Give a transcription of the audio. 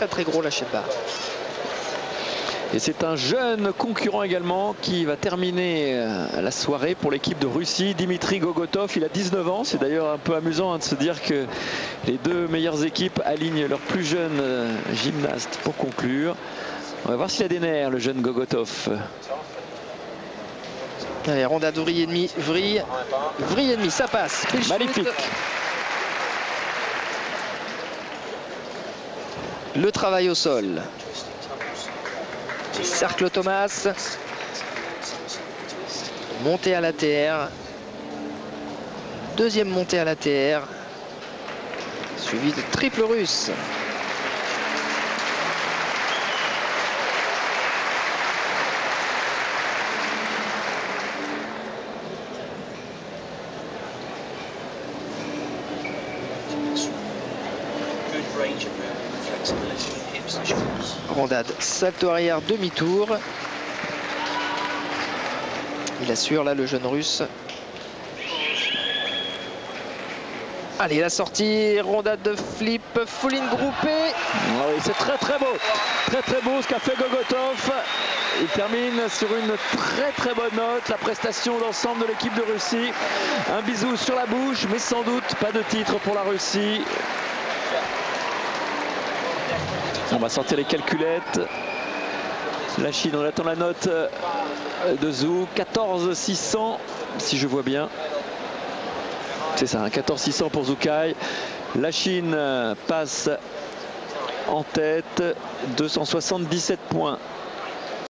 très très gros lâcher de barre. Et c'est un jeune concurrent également qui va terminer euh, la soirée pour l'équipe de Russie, Dimitri Gogotov. Il a 19 ans. C'est d'ailleurs un peu amusant hein, de se dire que les deux meilleures équipes alignent leurs plus jeunes euh, gymnastes pour conclure. On va voir s'il a des nerfs, le jeune Gogotov. Allez, Ronda vrille et demi, vrille, vrille et demi, ça passe. Magnifique. Le travail au sol. Cercle Thomas. Montée à la TR. Deuxième montée à la TR. Suivi de triple russe. Rondade, salto arrière, demi-tour. Il assure là le jeune russe. Allez, la sortie, rondade de flip, fouline groupée. Ah oui, c'est très très beau. Très très beau ce qu'a fait Gogotov. Il termine sur une très très bonne note. La prestation d'ensemble de l'équipe de Russie. Un bisou sur la bouche, mais sans doute pas de titre pour la Russie. On va sortir les calculettes. La Chine, on attend la note de Zou. 14 600, si je vois bien. C'est ça, 14 hein, 600 pour Zoukai. La Chine passe en tête. 277 points